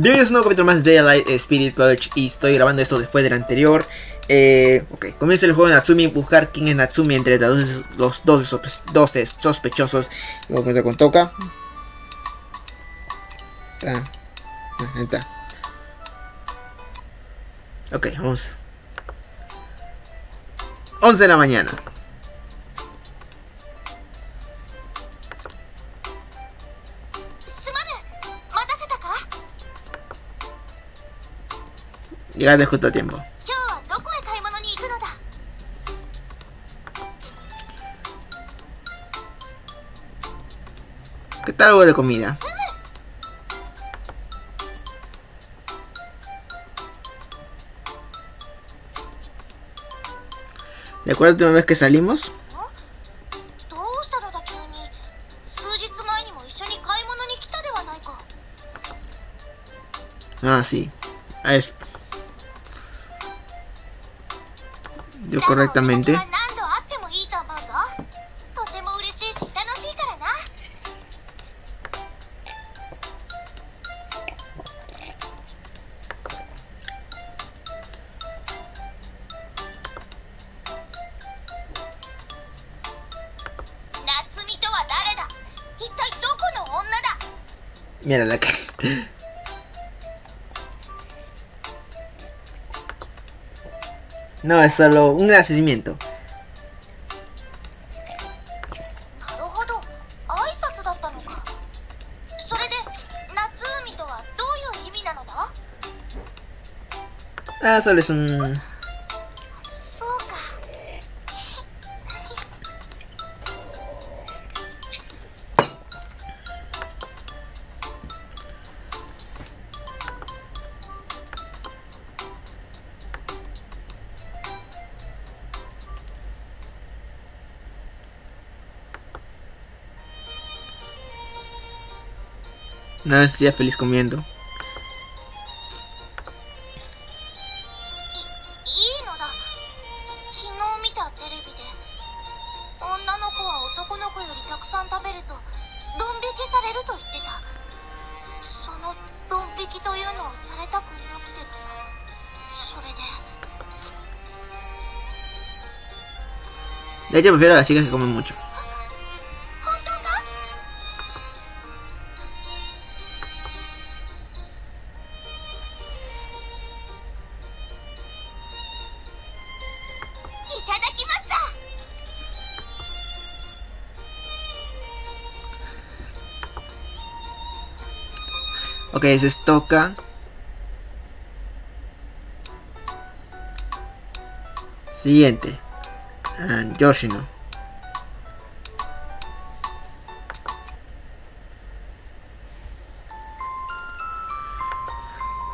Bienvenidos a un nuevo capítulo más de Daylight Spirit Purge y estoy grabando esto después del anterior. Eh, ok, comienza el juego de Natsumi, buscar quién es Natsumi entre los, los 12, 12 sospechosos. Vamos a comenzar con Toka. Ah, ahí está. Ok, vamos. 11 de la mañana. Llegaste justo a tiempo. ¿Qué tal algo de comida? ¿Recuerdas la última vez que salimos? Ah, sí. Es yo correctamente. Mira la que... No, es solo un nacimiento. Ah, solo es un... Nada, sea feliz comiendo. De hecho prefiero a las chicas que comen mucho. Ok, se estoca. Siguiente. And Yoshino.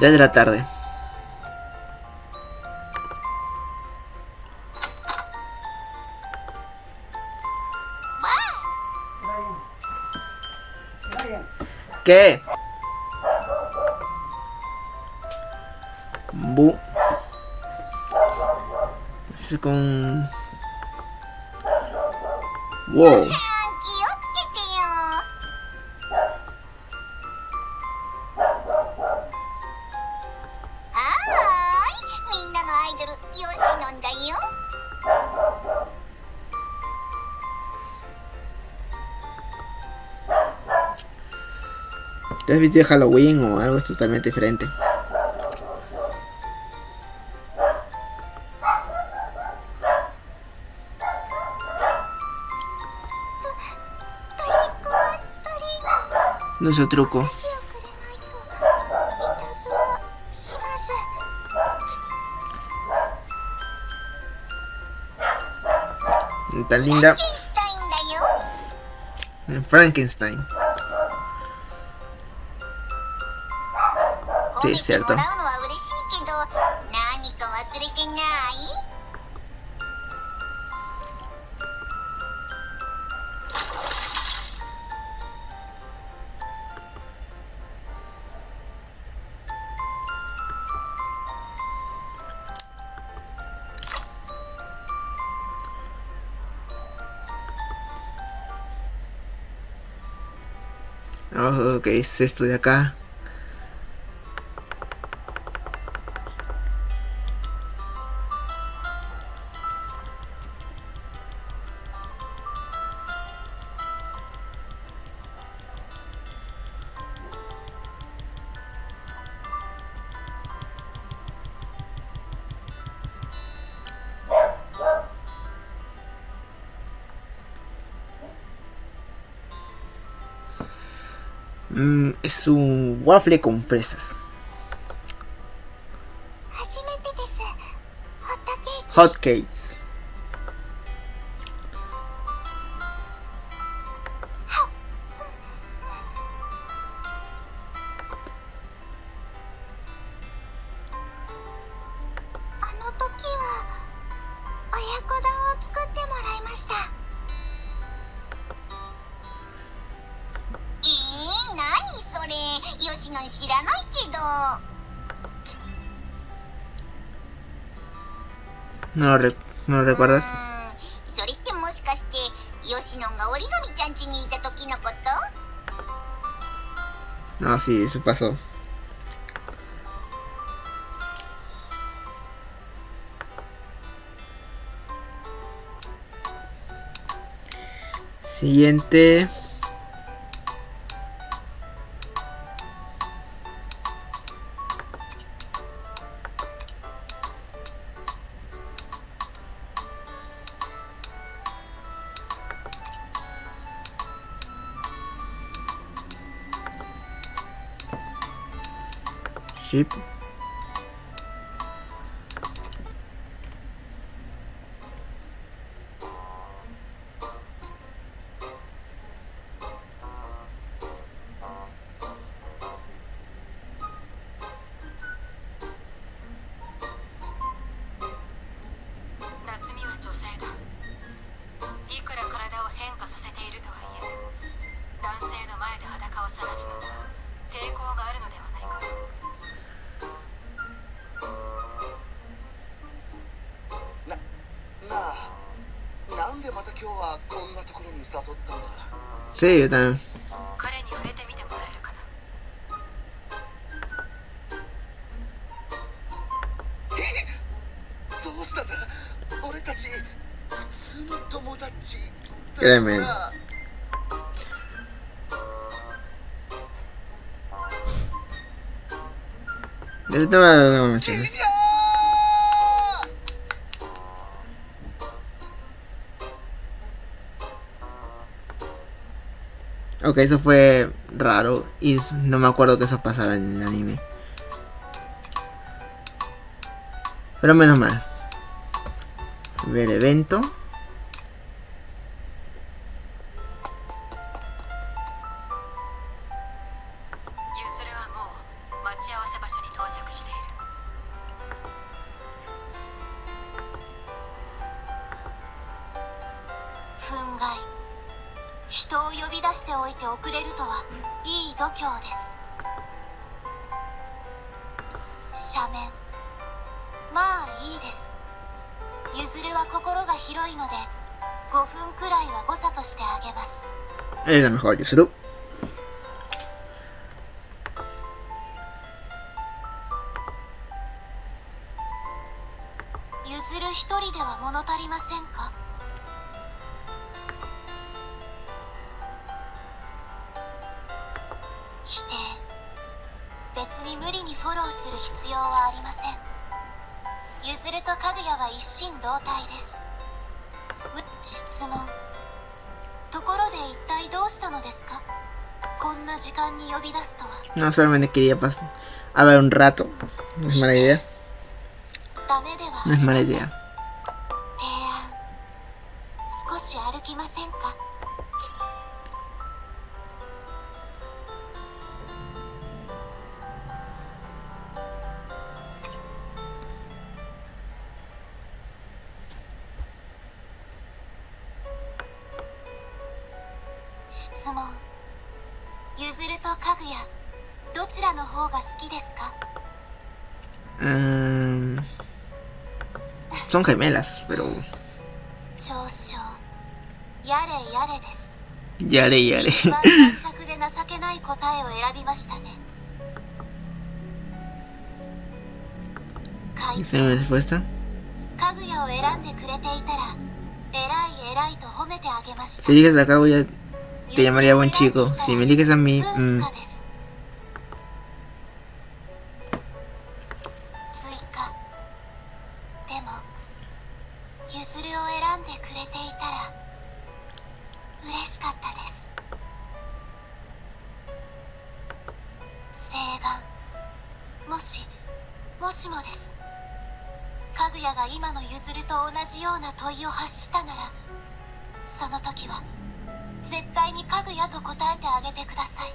Ya de la tarde. ¿Qué? Bu. Es con. Wow. ¿Te has visto Halloween o algo totalmente diferente? No es truco. Tan linda. Frankenstein. Sí, cierto. Oh, ok, es esto de acá. Mm, es un waffle con fresas. Hot cakes. No lo, re no lo recuerdas. No, sí, eso pasó. Siguiente. sheep. でまた今日はこんなところに誘ったんだ？Sí, yo también. 彼に触れてみてもらえるかな？どうしたんだ？俺たち普通の友達.だから Del tema de Ok, eso fue raro y no me acuerdo que eso pasara en el anime. Pero menos mal. Ver evento. 人を呼び出しておいて遅れるとはいい度胸です。斜面。まあいいです。ゆずるは心が広いので5分くらいは誤差としてあげます。Es la mejor, Yusuru. ゆずる一人では物足りませんか？一心同体です。質問。ところで一体どうしたのですか？こんな時間に呼び出すとは。何それもね切りやっぱあばるんらとなまれいやダメではなまれいや提案少し歩きませんか？質問。ゆずるとかぐやどちらの方が好きですか？Mm, son gemelas, pero 嘲笑やれやれです。ya le, ya le. 一番軟着で情けない答えを選びましたね。回 ¿Esa es mi respuesta? かぐやを選んでくれていたら偉い偉いと褒めてあげました。Si a Te llamaría buen chico. Si me eliges a mí... Mmm.「今のゆずると同じような問いを発したならその時は絶対にかぐやと答えてあげてください。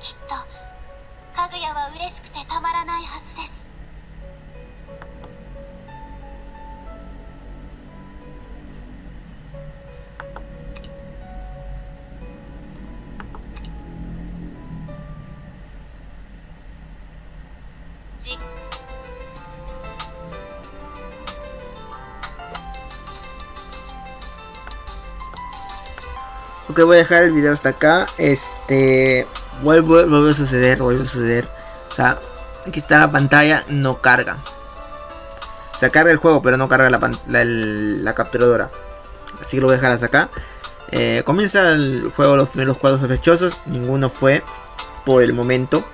きっとかぐやは嬉しくてたまらないはずです。Ok, voy a dejar el video hasta acá. Este. Vuelve, a suceder, vuelve a suceder. O sea, aquí está la pantalla, no carga. O sea, carga el juego, pero no carga la capturadora. Así que lo voy a dejar hasta acá. Eh, comienza el juego, los primeros cuadros sospechosos. Ninguno fue por el momento.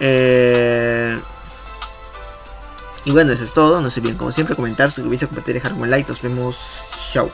Eh, y bueno, eso es todo. No se olviden, como siempre, comentar, suscribirse, compartir, dejar un like. Nos vemos. Chao.